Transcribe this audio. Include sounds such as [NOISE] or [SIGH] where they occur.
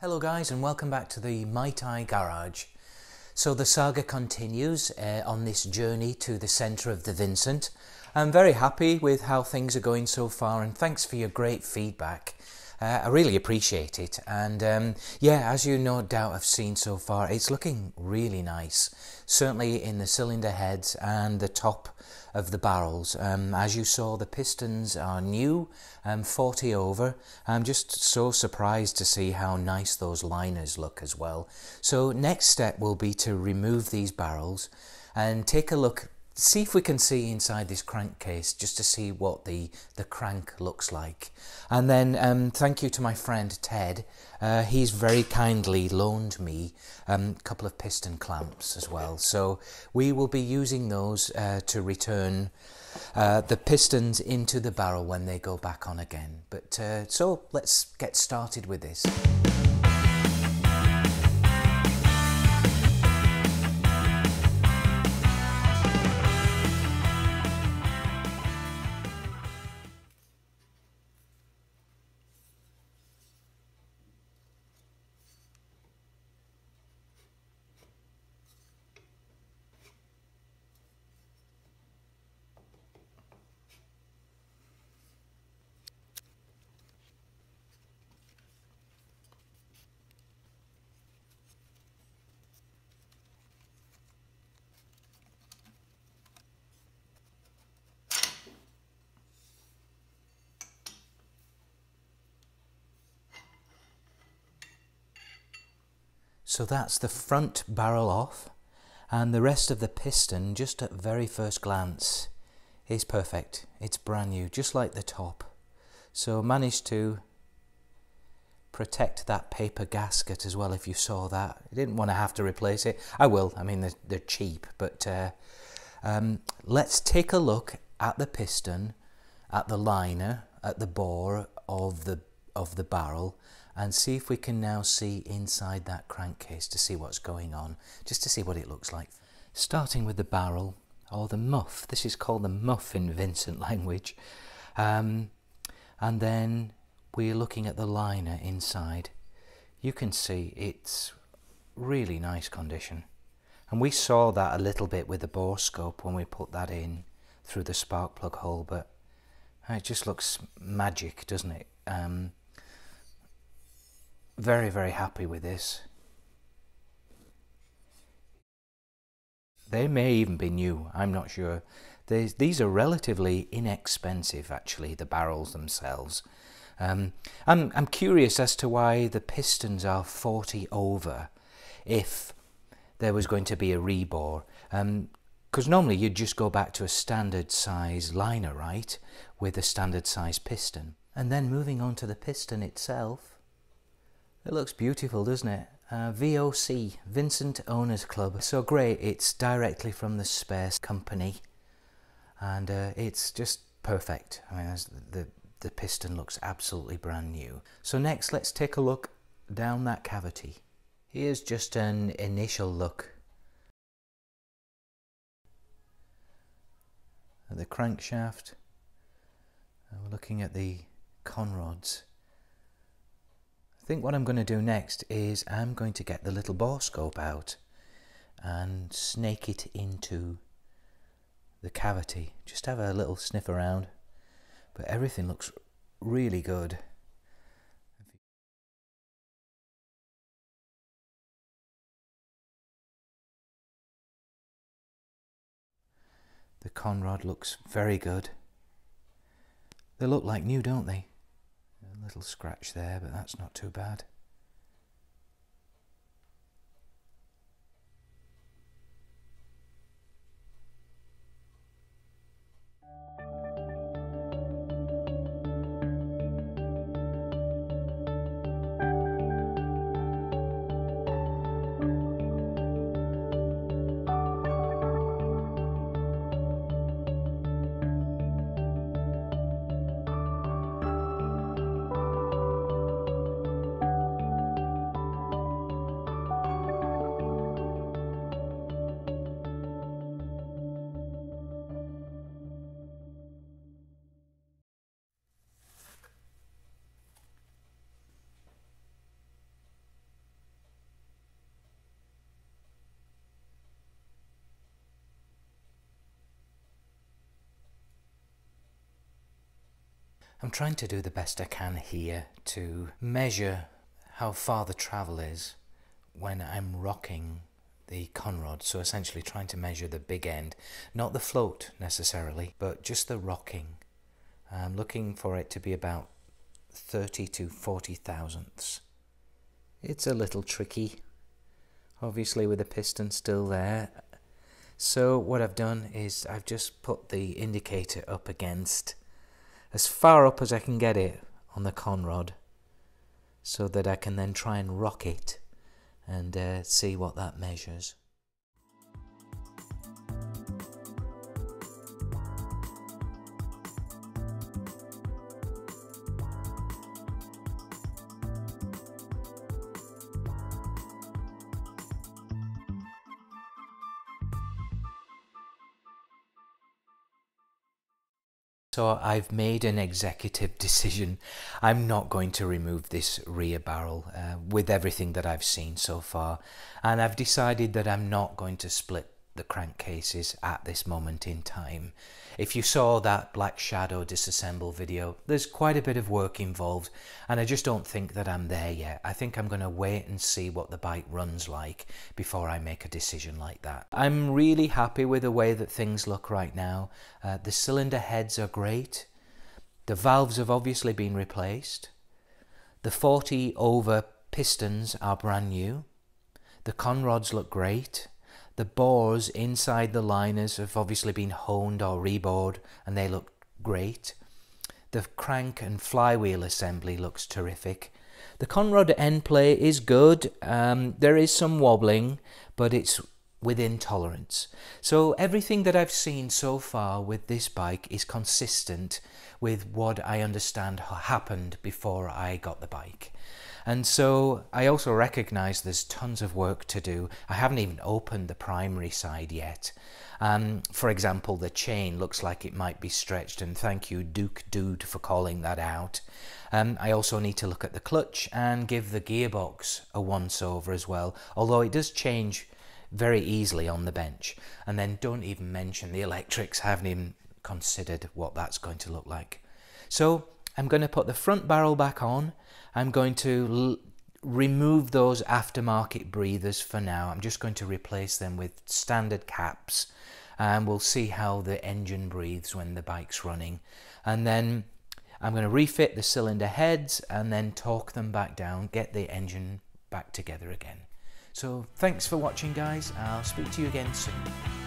Hello guys and welcome back to the Mighty Garage. So the saga continues uh, on this journey to the centre of the Vincent. I'm very happy with how things are going so far and thanks for your great feedback. Uh, I really appreciate it and um, yeah as you no doubt have seen so far it's looking really nice certainly in the cylinder heads and the top of the barrels. Um, as you saw, the pistons are new, um, 40 over. I'm just so surprised to see how nice those liners look as well. So next step will be to remove these barrels and take a look see if we can see inside this crankcase just to see what the, the crank looks like. And then um, thank you to my friend Ted. Uh, he's very kindly loaned me um, a couple of piston clamps as well. So we will be using those uh, to return uh, the pistons into the barrel when they go back on again. But uh, so let's get started with this. So that's the front barrel off and the rest of the piston just at very first glance is perfect. It's brand new, just like the top. So managed to protect that paper gasket as well if you saw that. I didn't want to have to replace it. I will, I mean they're, they're cheap, but uh, um, let's take a look at the piston, at the liner, at the bore of the, of the barrel and see if we can now see inside that crankcase to see what's going on, just to see what it looks like. Starting with the barrel, or the muff, this is called the muff in Vincent [LAUGHS] language, um, and then we're looking at the liner inside. You can see it's really nice condition. And we saw that a little bit with the bore scope when we put that in through the spark plug hole, but it just looks magic, doesn't it? Um, very, very happy with this. They may even be new, I'm not sure. There's, these are relatively inexpensive, actually, the barrels themselves. Um, I'm, I'm curious as to why the pistons are 40 over if there was going to be a rebore. Because um, normally you'd just go back to a standard size liner, right, with a standard size piston. And then moving on to the piston itself, it looks beautiful, doesn't it? Uh, VOC, Vincent Owners Club. So great, it's directly from the Spares Company and uh, it's just perfect. I mean, the, the piston looks absolutely brand new. So next, let's take a look down that cavity. Here's just an initial look at the crankshaft. Uh, we're looking at the conrods think what I'm going to do next is I'm going to get the little borescope out and snake it into the cavity. Just have a little sniff around. But everything looks really good. The conrod looks very good. They look like new, don't they? Little scratch there, but that's not too bad. I'm trying to do the best I can here to measure how far the travel is when I'm rocking the conrod. So essentially trying to measure the big end, not the float necessarily, but just the rocking. I'm looking for it to be about 30 to 40 thousandths. It's a little tricky, obviously with the piston still there. So what I've done is I've just put the indicator up against as far up as I can get it on the conrod so that I can then try and rock it and uh, see what that measures. So I've made an executive decision. I'm not going to remove this rear barrel uh, with everything that I've seen so far. And I've decided that I'm not going to split the crankcases at this moment in time. If you saw that Black Shadow disassemble video, there's quite a bit of work involved and I just don't think that I'm there yet. I think I'm going to wait and see what the bike runs like before I make a decision like that. I'm really happy with the way that things look right now. Uh, the cylinder heads are great. The valves have obviously been replaced. The 40 over pistons are brand new. The conrods look great. The bores inside the liners have obviously been honed or rebored and they look great. The crank and flywheel assembly looks terrific. The Conrod end play is good. Um, there is some wobbling, but it's within tolerance. So everything that I've seen so far with this bike is consistent with what I understand happened before I got the bike. And so I also recognize there's tons of work to do. I haven't even opened the primary side yet. Um, for example, the chain looks like it might be stretched, and thank you, DucDude, for calling that out. Um, I also need to look at the clutch and give the gearbox a once over as well, although it does change very easily on the bench. And then don't even mention the electrics, I haven't even considered what that's going to look like. So I'm going to put the front barrel back on. I'm going to remove those aftermarket breathers for now. I'm just going to replace them with standard caps and we'll see how the engine breathes when the bike's running. And then I'm going to refit the cylinder heads and then torque them back down, get the engine back together again. So thanks for watching guys, I'll speak to you again soon.